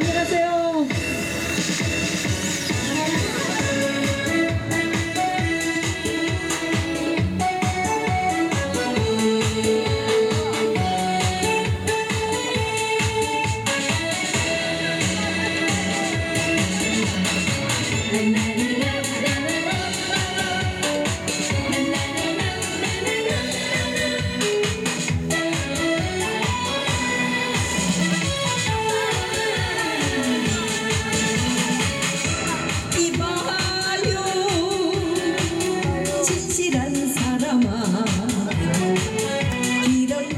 안녕하세요. And then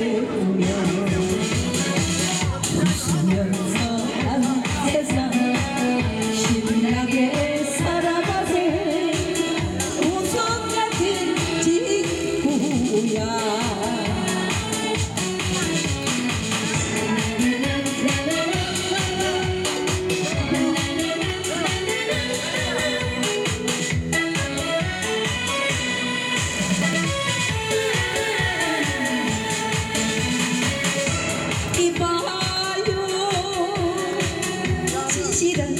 Thank you. 记得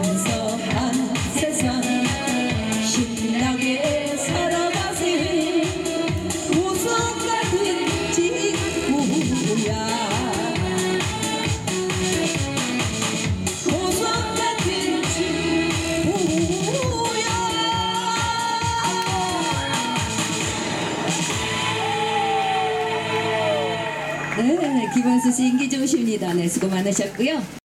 네, 김원수 씨 인기 좋으십니다. 네, 수고 많으셨고요.